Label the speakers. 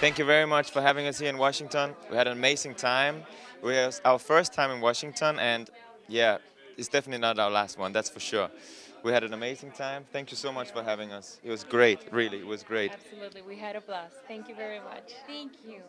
Speaker 1: Thank you very much for having us here in Washington. We had an amazing time. It was our first time in Washington, and yeah, it's definitely not our last one, that's for sure. We had an amazing time. Thank you so much for having us. It was great, really, it was great.
Speaker 2: Absolutely, we had a blast. Thank you very much.
Speaker 3: Thank you.